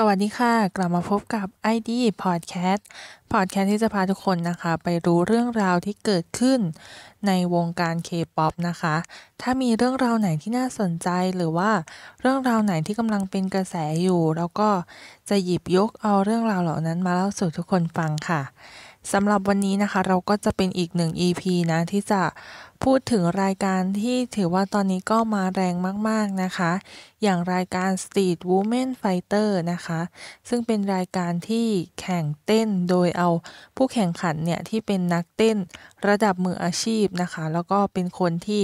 สวัสดีค่ะ กลับมาพบกับ ID Podcast Podcast ที่จะพาทุกคนนะคะ ไปรู้เรื่องราวที่เกิดขึ้นในวงการ K-POP นะคะ ถ้ามีเรื่องราวไหนที่น่าสนใจหรือว่าเรื่องราวไหนที่กำลังเป็นกระแสอยู่ แล้วก็จะหยิบยกเอาเรื่องราวเหล่านั้นมาเล่าสู่ทุกคนฟังค่ะสำหรับวันนี้นะคะ เราก็จะเป็นอีกหนึ่ง EP นะที่จะพูดถึงรายการที่ถือว่าตอนนี้ก็มาแรงมากๆนะคะ อย่างรายการ Street Woman Fighter นะคะ ซึ่งเป็นรายการที่แข่งเต้นโดยเอาผู้แข่งขันเนี่ย ที่เป็นนักเต้นระดับมืออาชีพนะคะ แล้วก็เป็นคนที่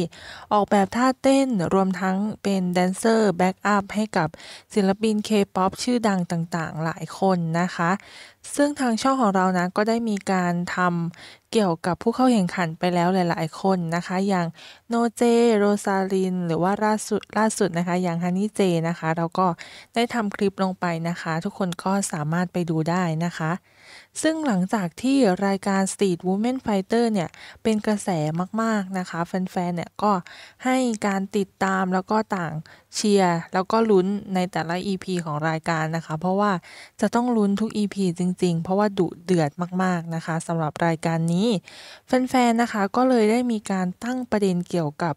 ออกแบบท่าเต้นรวมทั้งเป็นแดนเซอร์ backup ให้กับศิลปิน K-POP ชื่อดังต่างๆ หลายคนนะคะ ซึ่งทางช่องของเรานะก็ได้มีการทำ เกี่ยวกับผู้เข้าแข่งขันไปแล้วหลาย ๆ คนนะคะ อย่างโนเจ โรซาลิน หรือว่าล่าสุดล่าสุดนะคะ อย่างฮันนี่เจนะคะ เราก็ได้ทำคลิปลงไปนะคะ ทุกคนก็สามารถไปดูได้นะคะ ซึ่งหลังจากที่รายการ Street Women Fighter เนี่ย เป็นกระแสมากๆนะคะ แฟนๆ เนี่ยก็ให้การติดตามแล้วก็ต่างเชียร์ แล้วก็ลุ้นในแต่ละ EP ของรายการนะคะ เพราะว่าจะต้องลุ้นทุก EP จริงๆ เพราะว่าดุเดือดมากๆนะคะสำหรับรายการนี้ แฟนๆ นะคะก็เลยได้มีการตั้งประเด็นเกี่ยวกับ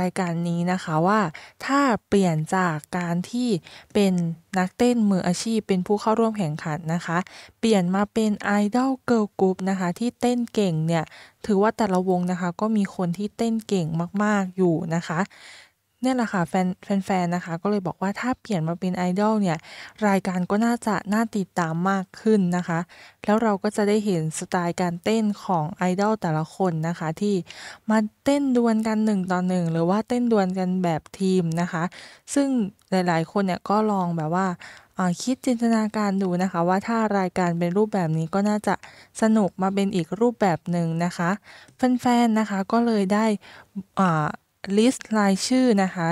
รายการนี้นะคะว่าถ้าเปลี่ยนจากการที่เป็นนักเต้นมืออาชีพเป็นผู้เข้าร่วมแข่งขันนะคะ เปลี่ยนมาเป็นไอดอลเกิร์ลกรุ๊ปนะคะ ที่เต้นเก่งเนี่ย ถือว่าแต่ละวงนะคะ ก็มีคนที่เต้นเก่งมาก ๆ อยู่นะคะ เนี่ยแหละค่ะแฟนแฟนๆนะคะ ก็เลยบอกว่าถ้าเปลี่ยนมาเป็นไอดอลเนี่ย รายการก็น่าจะน่าติดตามมากขึ้นนะคะ แล้วเราก็จะได้เห็นสไตล์การเต้นของไอดอลแต่ละคนนะคะ ที่มาเต้นดวลกันหนึ่งต่อหนึ่งหรือว่าเต้นดวลกันแบบทีมนะคะ ซึ่งหลายๆ คนเนี่ยก็ลองแบบว่าคิดจินตนาการดูนะคะ ว่าถ้ารายการเป็นรูปแบบนี้ก็น่าจะสนุกมาเป็นอีกรูปแบบหนึ่งนะคะแฟนๆนะคะก็เลยได้ list รายชื่อนะคะ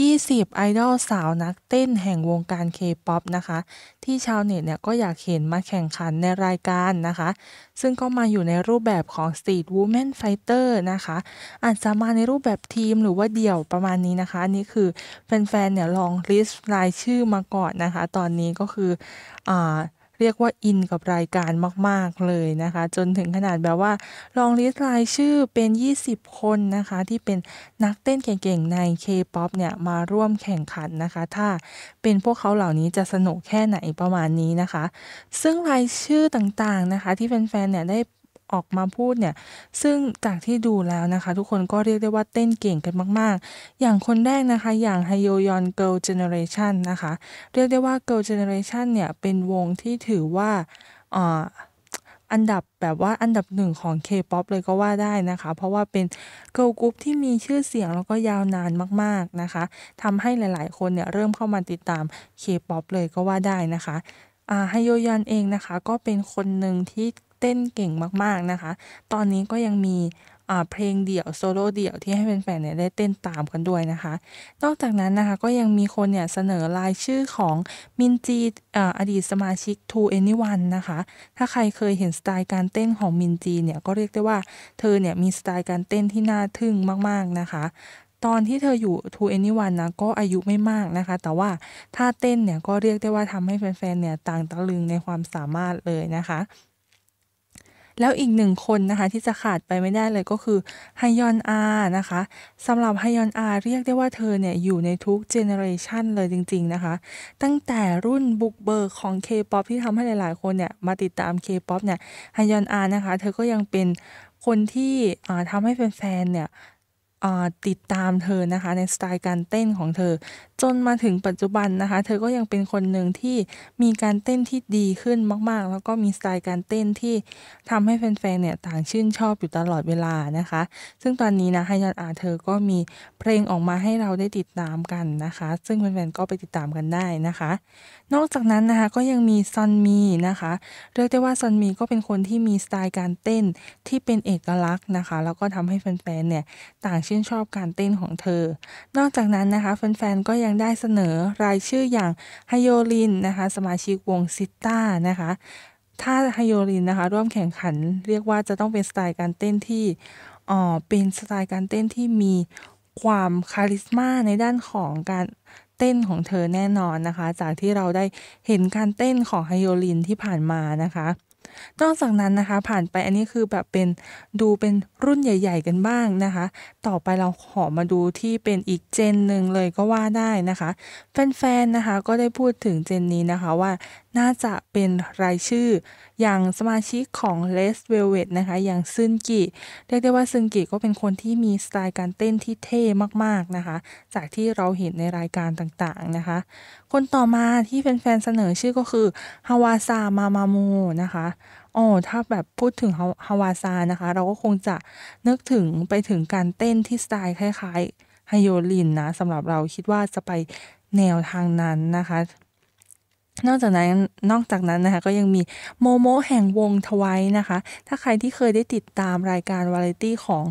20 ไอดอลสาวนักเต้นแห่งวงการ K-POP นะคะ ที่ชาวเน็ตเนี่ยก็อยากเห็นมาแข่งขันในรายการนะคะ ซึ่งก็มาอยู่ในรูปแบบของ Street Woman Fighter นะคะ อาจจะมาในรูปแบบทีมหรือว่าเดี่ยวประมาณนี้นะคะ อันนี้คือแฟนๆเนี่ยลองลิสต์รายชื่อมาก่อนนะคะ ตอนนี้ก็คืออ่า เรียกว่าอินกับรายการมาก ๆ เลยนะคะ จนถึงขนาดแบบว่า ลองลิสต์รายชื่อเป็น 20 คนนะคะ ที่เป็นนักเต้นเก่ง ๆ ใน K-POP เนี่ย มาร่วมแข่งขันนะคะ ถ้าเป็นพวกเขาเหล่านี้จะสนุกแค่ไหนประมาณนี้นะคะ ซึ่งรายชื่อต่างๆนะคะ ที่แฟนๆเนี่ยได้ ออกมาพูดเนี่ย ซึ่งจากที่ดูแล้วนะคะ ทุกคนก็เรียกได้ว่าเต้นเก่งกันมาก ๆ อย่างคนแรกนะคะอย่างฮโยยอน Girls' Generation นะคะ เรียกได้ว่า Girls' Generation เนี่ย เป็นวงที่ถือว่าอ่าอันดับแบบว่าอันดับหนึ่งของ K-POP เลยก็ว่าได้นะคะ เพราะว่าเป็นเกิร์ลกรุ๊ปที่มีชื่อเสียงแล้วก็ยาวนานมากๆนะคะทำให้หลายๆ คนเนี่ยเริ่มเข้ามาติดตาม K-POP เลยก็ว่าได้นะคะอ่าฮโยยอนเองนะคะ ก็เป็นคนหนึ่งที่ เต้นเก่งมากๆนะคะ ตอนนี้ก็ยังมีเพลงเดี่ยวโซโล่เดี่ยวที่ให้แฟนๆเนี่ยได้เต้นตามกันด้วยนะคะ นอกจากนั้นนะคะก็ยังมีคนเนี่ยเสนอรายชื่อของมินจีอดีตสมาชิก To Anyone นะคะ ถ้าใครเคยเห็นสไตล์การเต้นของมินจีเนี่ยก็เรียกได้ว่าเธอเนี่ยมีสไตล์การเต้นที่น่าทึ่งมากๆนะคะตอนที่เธออยู่ To Anyone นะก็อายุไม่มากนะคะ แต่ว่าถ้าเต้นเนี่ยก็เรียกได้ว่าทำให้แฟนๆเนี่ยต่างตะลึงในความสามารถเลยนะคะ แล้วอีกหนึ่งคนนะคะที่จะขาดไปไม่ได้เลยก็คือฮยอนอานะคะสำหรับฮยอนอาเรียกได้ว่าเธอเนี่ยอยู่ในทุกเจเนอเรชันเลยจริง ๆนะคะ ตั้งแต่รุ่นบุกเบิกของ K-POP ที่ทำให้หลายๆ คนเนี่ยมาติดตาม K-POP เนี่ยฮยอนอานะคะ เธอก็ยังเป็นคนที่ทำให้แฟนๆเนี่ย ติดตามเธอนะคะในสไตล์การเต้นของเธอ จนมาถึงปัจจุบันนะคะ เธอก็ยังเป็นคนหนึ่งที่มีการเต้นที่ดีขึ้นมากๆ แล้วก็มีสไตล์การเต้นที่ทำให้แฟนๆเนี่ยต่างชื่นชอบอยู่ตลอดเวลานะคะ ซึ่งตอนนี้นะฮยอนอาเธอก็มีเพลงออกมาให้เราได้ติดตามกันนะคะ ซึ่งแฟนๆก็ไปติดตามกันได้นะคะ นอกจากนั้นนะคะก็ยังมีซอนมีนะคะเรียกได้ว่าซอนมีก็เป็นคนที่มีสไตล์การเต้นที่เป็นเอกลักษณ์นะคะ แล้วก็ทำให้แฟนๆเนี่ยต่างชื่นชอบการเต้นของเธอ นอกจากนั้นนะคะแฟนๆก็ยังได้เสนอรายชื่ออย่างไฮโยลินนะคะสมาชิกวงซิต้านะคะถ้าไฮโยลินนะคะร่วมแข่งขันเรียกว่าจะต้องเป็นสไตล์การเต้นที่อ๋อเป็นสไตล์การเต้นที่มีความคาริสมาในด้านของการเต้นของเธอแน่นอนนะคะ จากที่เราได้เห็นการเต้นของไฮโยลินที่ผ่านมานะคะ นอกจากนั้นนะคะ ผ่านไปอันนี้คือแบบเป็นดูเป็นรุ่นใหญ่ ๆ กันบ้างนะคะ ต่อไปเราขอมาดูที่เป็นอีกเจนหนึ่งเลยก็ว่าได้นะคะ แฟนๆนะคะก็ได้พูดถึงเจนนี้นะคะว่าน่าจะเป็นรายชื่ออย่างสมาชิกของ Les Velvet นะคะ อย่างซึนกิเรียกได้ว่าซึนกิก็เป็นคนที่มีสไตล์การเต้นที่เท่มากๆนะคะ จากที่เราเห็นในรายการต่างๆนะคะ คนต่อมาที่แฟนๆเสนอชื่อก็คือฮาวาซามามาโมนะคะ อ๋อถ้าแบบพูดถึงฮาวาซานะคะ เราก็คงจะนึกถึงไปถึงการเต้นที่สไตล์คล้ายๆไฮโยลินนะสำหรับเราคิดว่าจะไปแนวทางนั้นนะคะ นอกจากนั้นนอกจากนั้นนะคะก็ยังมีโมโมแห่งวงทวายนะคะ ถ้าใครที่เคยได้ติดตามรายการวาไรตี้ของ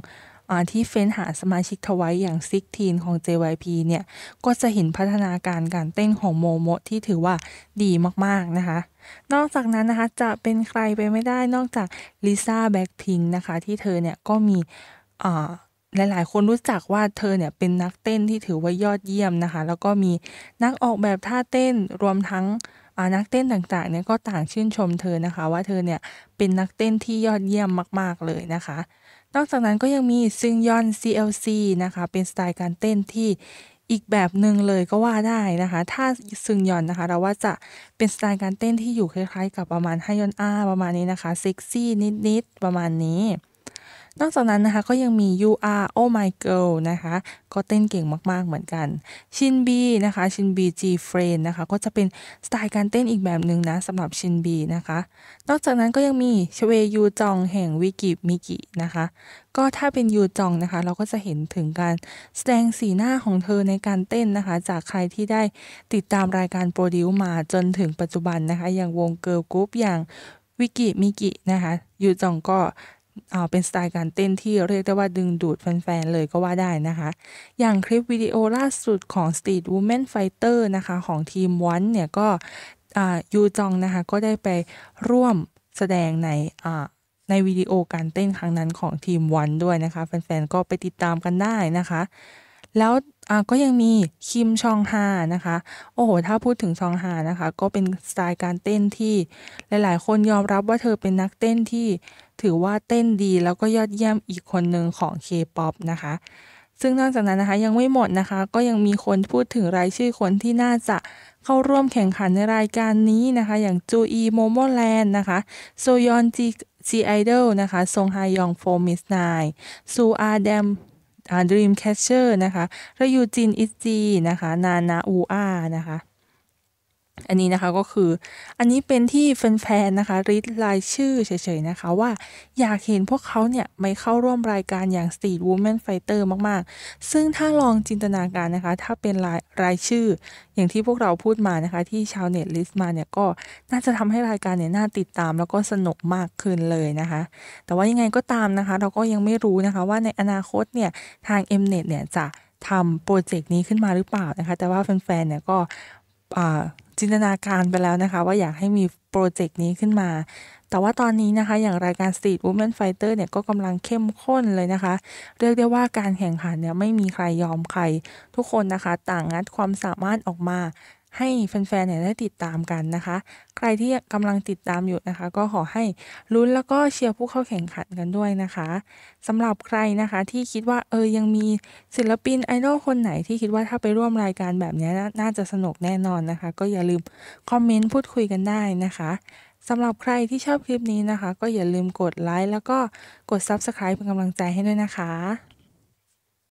ที่เฟ้นหาสมาชิกทวายอย่างซิกทีนของ JYP เนี่ย ก็จะเห็นพัฒนาการการเต้นของโมโมที่ถือว่าดีมากๆนะคะ นอกจากนั้นนะคะ จะเป็นใครไปไม่ได้นอกจากลิซ่าแบ็คพิงนะคะ ที่เธอเนี่ยก็มี หลาย ๆ คนรู้จักว่าเธอเนี่ยเป็นนักเต้นที่ถือว่ายอดเยี่ยมนะคะ แล้วก็มีนักออกแบบท่าเต้นรวมทั้งนักเต้นต่างๆเนี่ยก็ต่างชื่นชมเธอนะคะ ว่าเธอเนี่ยเป็นนักเต้นที่ยอดเยี่ยมมาก ๆ เลยนะคะ นอกจากนั้นก็ยังมีซึงยอน CLC นะคะ เป็นสไตล์การเต้นที่อีกแบบหนึ่งเลยก็ว่าได้นะคะ ถ้าซึงยอนนะคะ เราว่าจะเป็นสไตล์การเต้นที่อยู่คล้ายๆ กับประมาณฮยอนอาประมาณนี้นะคะเซ็กซี่นิดๆประมาณนี้ นอกจากนั้นนะคะก็ยังมี YooA Oh My Girl นะคะก็เต้นเก่งมาก ๆ เหมือนกัน ชินบีนะคะชินบี GFRIEND นะคะก็จะเป็นสไตล์การเต้นอีกแบบหนึ่งนะสำหรับชินบีนะคะ นอกจากนั้นก็ยังมีชเวยูจองแห่ง Weki Meki นะคะ ก็ถ้าเป็นยูจองนะคะ เราก็จะเห็นถึงการแสดงสีหน้าของเธอในการเต้นนะคะ จากใครที่ได้ติดตามรายการ Produce มาจนถึงปัจจุบันนะคะ อย่างวงเกิร์ลกรุ๊ปอย่าง Weki Meki นะคะยูจองก็ เป็นสไตล์การเต้นที่เรียกได้ว่าดึงดูดแฟนๆเลยก็ว่าได้นะคะ อย่างคลิปวิดีโอล่าสุดของ Street Women Fighter นะคะ ของทีมวันเนี่ยก็ยูจองนะคะ ก็ได้ไปร่วมแสดงในในวิดีโอการเต้นครั้งนั้นของทีมวันด้วยนะคะ แฟนๆ ก็ไปติดตามกันได้นะคะ แล้วก็ยังมีคิมชองฮานะคะ โอ้โห ถ้าพูดถึงชองฮานะคะ ก็เป็นสไตล์การเต้นที่หลายๆ คนยอมรับว่าเธอเป็นนักเต้นที่ ถือว่าเต้นดีแล้วก็ยอดเยี่ยมอีกคนหนึ่งของ K-POP นะคะ ซึ่งนอกจากนั้นนะคะยังไม่หมดนะคะ ก็ยังมีคนพูดถึงรายชื่อคนที่น่าจะเข้าร่วมแข่งขันในรายการนี้นะคะ อย่างจูอีโมโมแลนด์นะคะโซยอนจีจีไอดอลนะคะซงฮายองโฟมิสไนซูอาเดมดรีมแคชเชอร์นะคะรยูจินอิจีนะคะ นานา woo!ah! นะคะ อันนี้นะคะก็คืออันนี้เป็นที่แฟนๆนะคะลิสต์รายชื่อเฉยๆนะคะว่าอยากเห็นพวกเขาเนี่ยมาเข้าร่วมรายการอย่าง Street Woman Fighter มากๆ ซึ่งถ้าลองจินตนาการนะคะ ถ้าเป็นรายรายชื่อ อย่างที่พวกเราพูดมานะคะ ที่ชาวเน็ตลิสต์มาเนี่ยก็น่าจะทำให้รายการเนี่ยน่าติดตามแล้วก็สนุกมากขึ้นเลยนะคะ แต่ว่ายังไงก็ตามนะคะ เราก็ยังไม่รู้นะคะว่าในอนาคตเนี่ยทาง Mnet เนี่ยจะทำโปรเจกต์นี้ขึ้นมาหรือเปล่านะคะ แต่ว่าแฟนๆเนี่ยก็ จินตนาการไปแล้วนะคะ ว่าอยากให้มีโปรเจกต์นี้ขึ้นมา แต่ว่าตอนนี้นะคะ อย่างรายการ Street Women Fighter เนี่ยก็กำลังเข้มข้นเลยนะคะ เรียกได้ว่าการแข่งขันเนี่ยไม่มีใครยอมใคร ทุกคนนะคะ ต่างงัดความสามารถออกมา ให้แฟนๆเนี่ยได้ติดตามกันนะคะ ใครที่กำลังติดตามอยู่นะคะ ก็ขอให้ลุ้นแล้วก็เชียร์ผู้เข้าแข่งขันกันด้วยนะคะสำหรับใครนะคะที่คิดว่าเออยังมีศิลปินไอดอลคนไหนที่คิดว่าถ้าไปร่วมรายการแบบนี้น่าจะสนุกแน่นอนนะคะ ก็อย่าลืมคอมเมนต์พูดคุยกันได้นะคะสำหรับใครที่ชอบคลิปนี้นะคะ ก็อย่าลืมกดไลค์แล้วก็กด Subscribe เป็นกำลังใจให้ด้วยนะคะ